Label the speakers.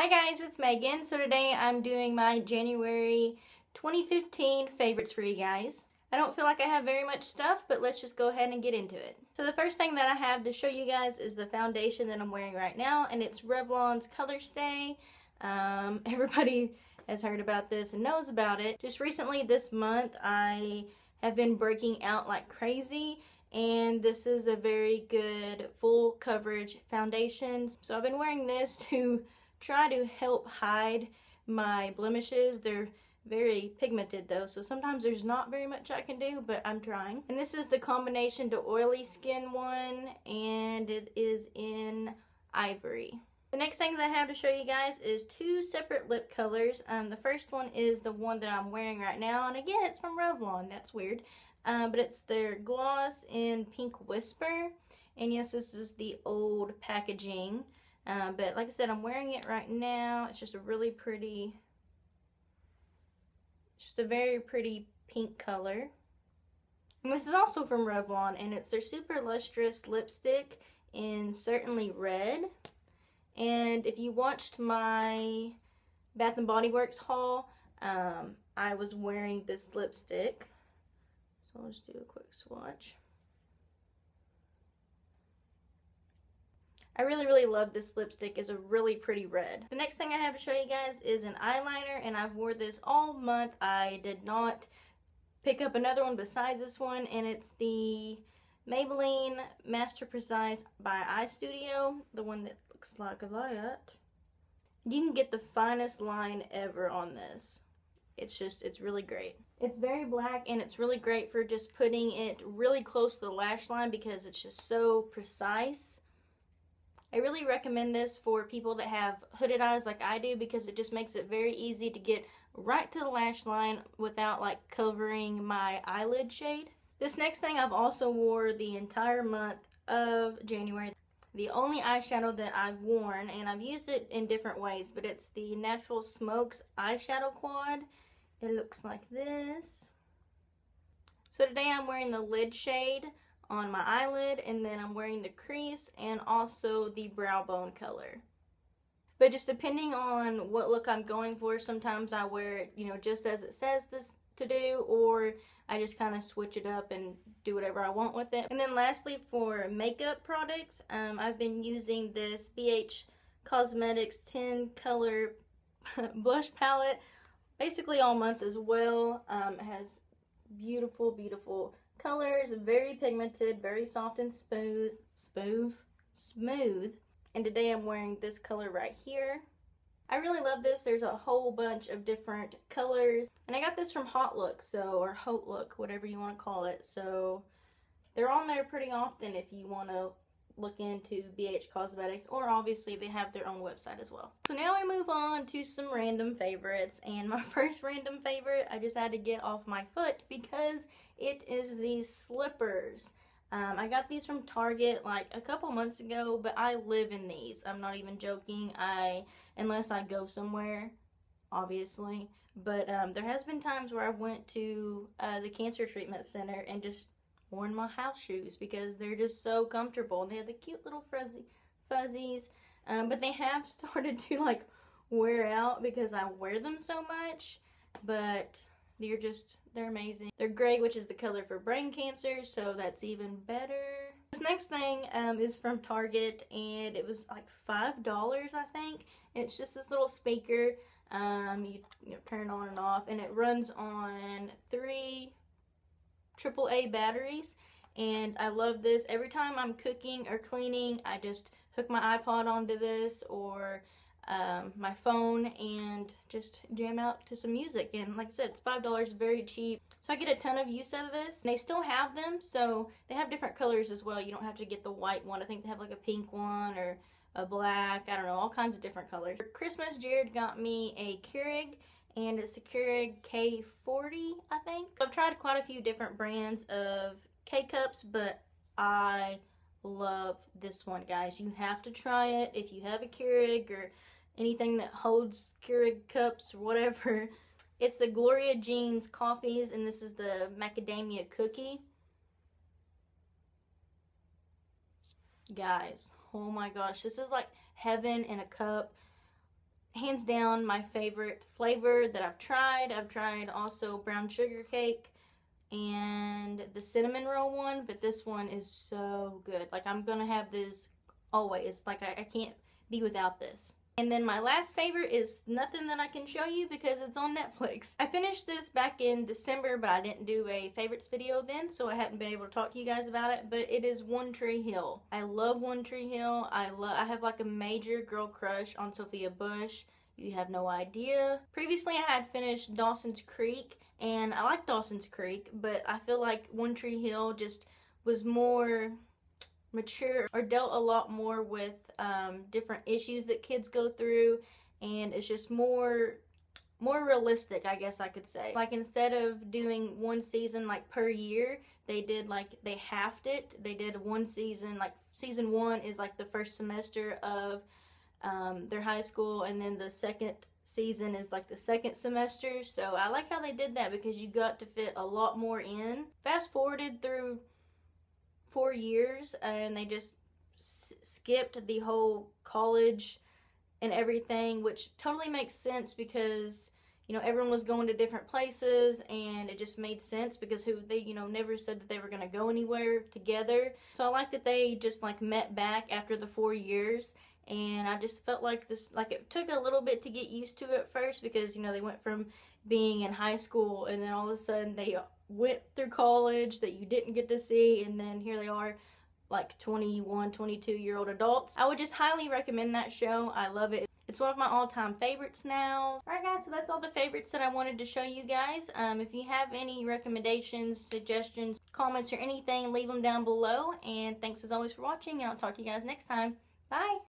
Speaker 1: Hi guys, it's Megan. So today I'm doing my January 2015 favorites for you guys. I don't feel like I have very much stuff, but let's just go ahead and get into it. So the first thing that I have to show you guys is the foundation that I'm wearing right now, and it's Revlon's Color Stay. Um, everybody has heard about this and knows about it. Just recently this month, I have been breaking out like crazy and this is a very good full coverage foundation. So I've been wearing this to try to help hide my blemishes. They're very pigmented though, so sometimes there's not very much I can do, but I'm trying. And this is the combination to oily skin one, and it is in ivory. The next thing that I have to show you guys is two separate lip colors. Um, the first one is the one that I'm wearing right now, and again, it's from Revlon. That's weird. Uh, but it's their gloss in Pink Whisper. And yes, this is the old packaging. Uh, but like I said, I'm wearing it right now. It's just a really pretty, just a very pretty pink color. And this is also from Revlon, and it's their Super Lustrous Lipstick in Certainly Red. And if you watched my Bath & Body Works haul, um, I was wearing this lipstick. So I'll just do a quick swatch. I really, really love this lipstick. It's a really pretty red. The next thing I have to show you guys is an eyeliner, and I've wore this all month. I did not pick up another one besides this one, and it's the Maybelline Master Precise by Eye Studio, the one that looks like a that. You can get the finest line ever on this. It's just, it's really great. It's very black and it's really great for just putting it really close to the lash line because it's just so precise. I really recommend this for people that have hooded eyes like I do because it just makes it very easy to get right to the lash line without like covering my eyelid shade. This next thing I've also wore the entire month of January. The only eyeshadow that I've worn, and I've used it in different ways, but it's the Natural Smokes Eyeshadow Quad. It looks like this. So today I'm wearing the lid shade on my eyelid and then I'm wearing the crease and also the brow bone color. But just depending on what look I'm going for, sometimes I wear it, you know, just as it says this to do or I just kind of switch it up and do whatever I want with it. And then lastly for makeup products, um, I've been using this BH Cosmetics 10 color blush palette basically all month as well. Um, it has beautiful, beautiful colors, very pigmented, very soft and smooth, smooth, smooth. And today I'm wearing this color right here. I really love this. There's a whole bunch of different colors. And I got this from HauteLook, so, or HauteLook, whatever you want to call it. So they're on there pretty often if you want to look into BH Cosmetics or obviously they have their own website as well. So now I move on to some random favorites and my first random favorite I just had to get off my foot because it is these slippers. Um, I got these from Target like a couple months ago but I live in these. I'm not even joking. I Unless I go somewhere obviously but um, there has been times where I went to uh, the cancer treatment center and just worn my house shoes because they're just so comfortable. And they have the cute little fuzzy fuzzies. Um, but they have started to like wear out because I wear them so much. But they're just, they're amazing. They're gray, which is the color for brain cancer, so that's even better. This next thing um, is from Target, and it was like $5, I think. And it's just this little speaker. Um, you, you know, turn on and off, and it runs on three AAA batteries and I love this. Every time I'm cooking or cleaning, I just hook my iPod onto this or um, my phone and just jam out to some music. And like I said, it's $5, very cheap. So I get a ton of use out of this. And they still have them, so they have different colors as well. You don't have to get the white one. I think they have like a pink one or a black, I don't know, all kinds of different colors. For Christmas, Jared got me a Keurig and it's Keurig K40, I think. I've tried quite a few different brands of K-Cups, but I love this one, guys. You have to try it if you have a Keurig or anything that holds Keurig cups or whatever. It's the Gloria Jean's coffees, and this is the macadamia cookie. Guys, oh my gosh, this is like heaven in a cup hands down my favorite flavor that I've tried. I've tried also brown sugar cake and the cinnamon roll one, but this one is so good. Like I'm gonna have this always. Like I, I can't be without this. And then my last favorite is nothing that I can show you because it's on Netflix. I finished this back in December, but I didn't do a favorites video then, so I haven't been able to talk to you guys about it, but it is One Tree Hill. I love One Tree Hill. I love I have like a major girl crush on Sophia Bush. You have no idea. Previously, I had finished Dawson's Creek, and I like Dawson's Creek, but I feel like One Tree Hill just was more mature or dealt a lot more with um, different issues that kids go through and it's just more more realistic i guess i could say. Like instead of doing one season like per year they did like they halved it. They did one season like season one is like the first semester of um, their high school and then the second season is like the second semester. So i like how they did that because you got to fit a lot more in. Fast forwarded through four years and they just s- skipped the whole college and everything, which totally makes sense because you know everyone was going to different places and it just made sense because who they you know never said that they were going to go anywhere together. So i like that they just like met back after the four years and i just felt like this like it took a little bit to get used to at first because you know they went from being in high school and then all of a sudden they went through college that you didn't get to see and then here they are like 21 22 year old adults. I would just highly recommend that show. I love it it's one of my all-time favorites now. Alright guys so that's all the favorites that i wanted to show you guys. Um, if you have any recommendations suggestions comments or anything leave them down below. And thanks as always for watching and i'll talk to you guys next time. Bye